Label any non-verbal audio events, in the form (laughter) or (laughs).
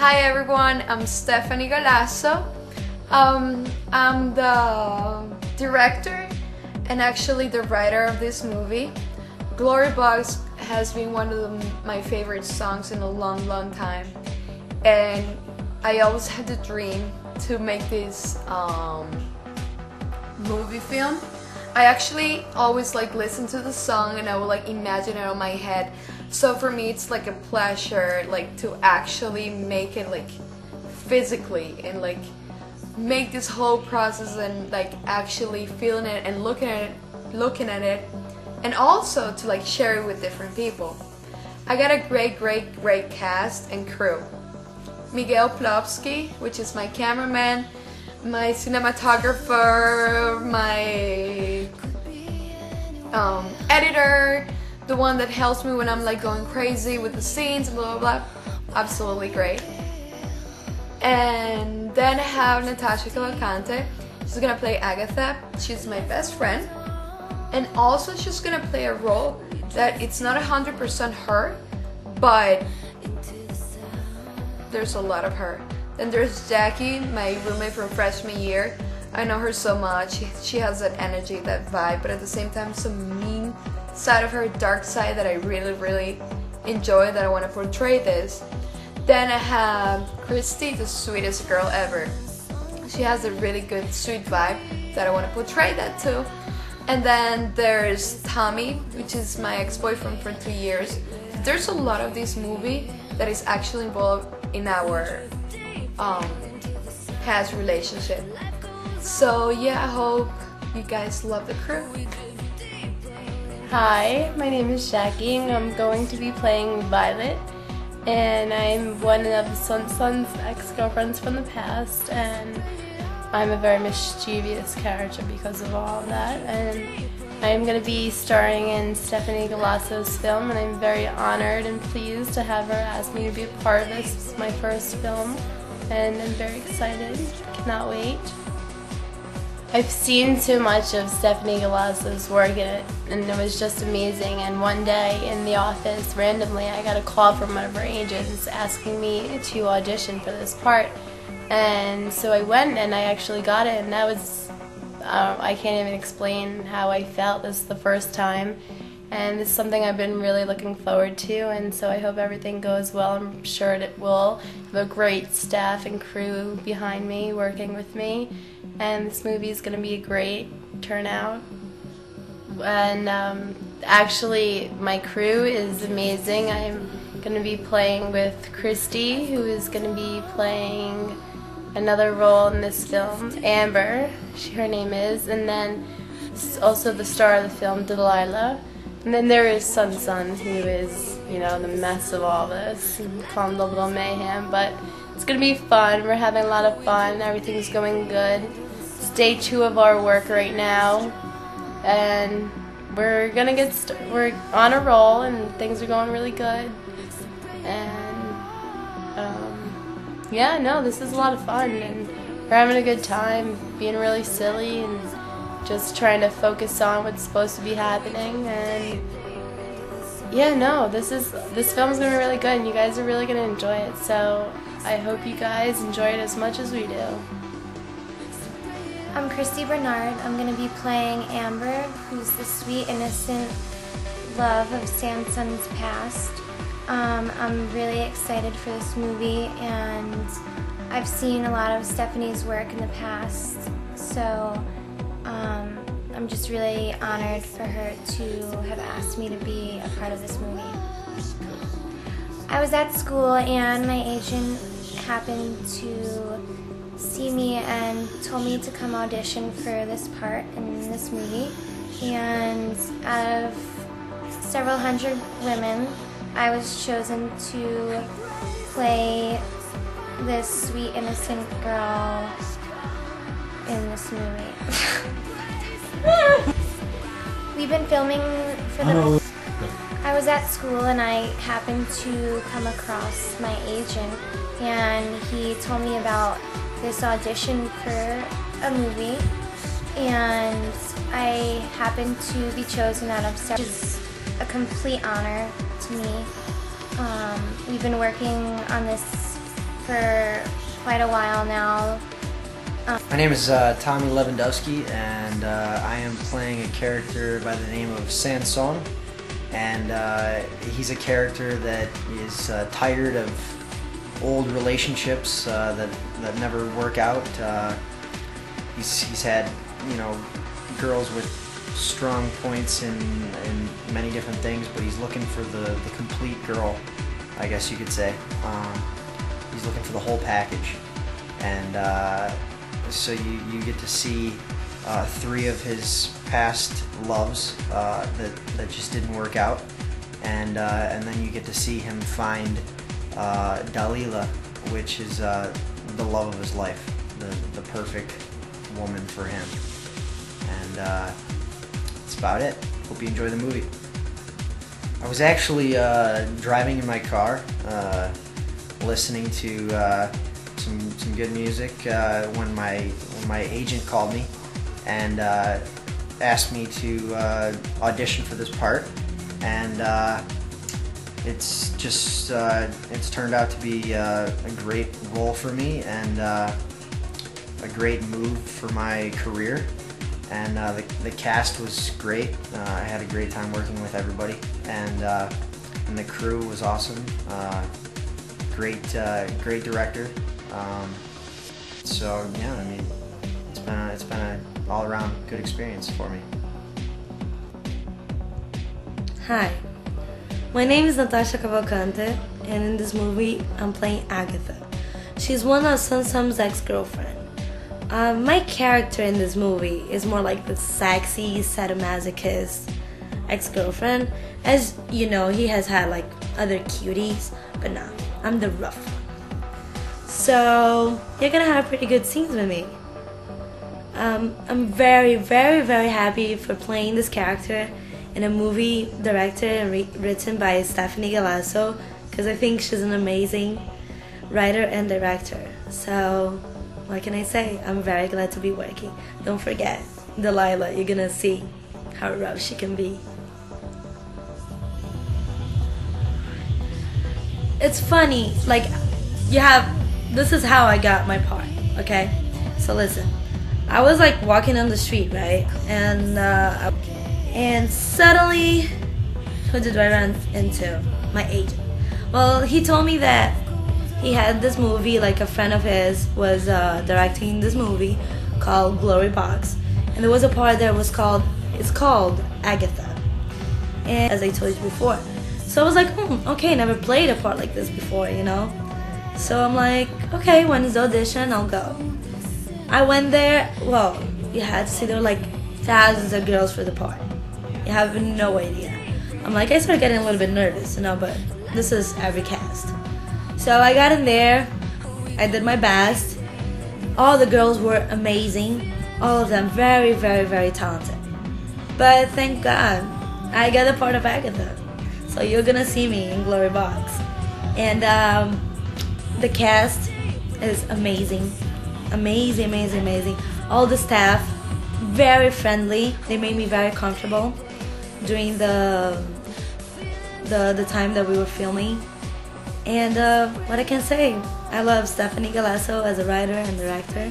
Hi everyone, I'm Stefanie Galasso. Um, I'm the director and actually the writer of this movie. Glory Box has been one of the, my favorite songs in a long, long time. And I always had the dream to make this um, movie film. I actually always like listen to the song and I will like imagine it on my head. So for me it's like a pleasure like to actually make it like physically and like make this whole process and like actually feeling it and looking at it looking at it and also to like share it with different people. I got a great great great cast and crew. Miguel Plopsky, which is my cameraman, my cinematographer, my um, editor, the one that helps me when I'm like going crazy with the scenes, blah blah blah. Absolutely great. And then I have Natasha Cavalcante. She's gonna play Agatha. She's my best friend. And also she's gonna play a role that it's not 100% her, but there's a lot of her. Then there's Jackie, my roommate from freshman year. I know her so much. She, has that energy, that vibe, but at the same time, some mean side of her, dark side that I really, really enjoy, that I want to portray this. Then I have Christy, the sweetest girl ever. She has a really good, sweet vibe that I want to portray that too. And then there's Tommy, which is my ex-boyfriend for two years. There's a lot of this movie that is actually involved in our um, past relationship. So yeah, I hope you guys love the crew. Hi, my name is Jackie and I'm going to be playing Violet and I'm one of Sanson's ex-girlfriends from the past and I'm a very mischievous character because of all of that and I'm going to be starring in Stefanie Galasso's film and I'm very honored and pleased to have her ask me to be a part of this. My first film and I'm very excited. Cannot wait. I've seen too much of Stefanie Galasso's work it, and it was just amazing. And one day in the office, randomly, I got a call from one of her agents asking me to audition for this part. And so I went and I actually got it, and that was, uh, I can't even explain how I felt. This is the first time, and it's something I've been really looking forward to, and so I hope everything goes well. I'm sure it will. I have a great staff and crew behind me working with me and this movie is going to be a great turnout. And um, actually, my crew is amazing. I'm going to be playing with Christy, who is going to be playing another role in this film, Amber, she, her name is, and then also the star of the film, Delilah. And then there is Sanson, who is, you know, the mess of all this, him the little mayhem, but it's to be fun. We're having a lot of fun. Everything's going good. It's day two of our work right now, and we're gonna get we we're on a roll, and things are going really good. And um, yeah, no, this is a lot of fun, and we're having a good time, being really silly, and just trying to focus on what's supposed to be happening. And yeah, no, this is this film's gonna be really good, and you guys are really gonna enjoy it. So I hope you guys enjoy it as much as we do. I'm Christy Bernard. I'm to be playing Amber, who's the sweet, innocent love of Sanson's past. Um, I'm really excited for this movie, and I've seen a lot of Stefanie's work in the past, so um, I'm just really honored for her to have asked me to be a part of this movie. I was at school, and my agent happened to see me and told me to come audition for this part in this movie. And out of several hundred women, I was chosen to play this sweet, innocent girl in this movie. (laughs) We've been filming for the. I was at school and I happened to come across my agent, and he told me about this audition for a movie and I happened to be chosen out of several, which is a complete honor to me. Um, we've been working on this for quite a while now. My name is uh, Tommy Lewandowski, and uh, I am playing a character by the name of Sanson. And uh, he's a character that is uh, tired of old relationships uh, that, that never work out. Uh, he's, he's had, you know, girls with strong points in, in many different things, but he's looking for the, the complete girl, I guess you could say. Um, he's looking for the whole package. And so you, you get to see uh, three of his past loves uh, that, that just didn't work out. And, uh, and then you get to see him find uh, Dalila, which is uh, the love of his life, the, the perfect woman for him. And that's about it. Hope you enjoy the movie. I was actually driving in my car, listening to some some good music uh, when my when my agent called me and uh, asked me to uh, audition for this part, and uh, it's just uh, it's turned out to be uh, a great role for me and a great move for my career. And the, the cast was great. I had a great time working with everybody, and and the crew was awesome. Great, uh, great director. Um, so yeah, I mean, it's been a, it's been an all-around good experience for me. Hi, my name is Natasha Cavalcante, and in this movie, I'm playing Agatha. She's one of Sanson's ex-girlfriend. Uh, my character in this movie is more like the sexy sadomasochist ex-girlfriend. As you know, he has had like other cuties, but no, I'm the rough. So you're gonna have pretty good scenes with me. Um, I'm very, very, very happy for playing this character in a movie directed and written by Stefanie Galasso because I think she's an amazing writer and director. So, what can I say? I'm very glad to be working. Don't forget, Delilah, you're gonna see how rough she can be. It's funny, like, you have this is how I got my part, okay? So, listen. I was like walking on the street, right? And uh, and suddenly, who did I run into? My agent. Well, he told me that he had this movie, like a friend of his was uh, directing this movie called Glory Box, and there was a part that was called it's called Agatha, and as I told you before, so I was like, hmm, okay, never played a part like this before, you know. So I'm like, okay, when is the audition? I'll go. I went there. Well, you had to see there were like thousands of girls for the part. You have no idea. I'm like, I started getting a little bit nervous, you know, but this is every cast. So I got in there. I did my best. All the girls were amazing. All of them very, very, very talented. But thank God, I got a part of Agatha. So you're gonna see me in Glory Box. And um, the cast is amazing amazing, amazing, amazing. All the staff, very friendly. They made me very comfortable during the the the time that we were filming. And uh, what I can say, I love Stefanie Galasso as a writer and director.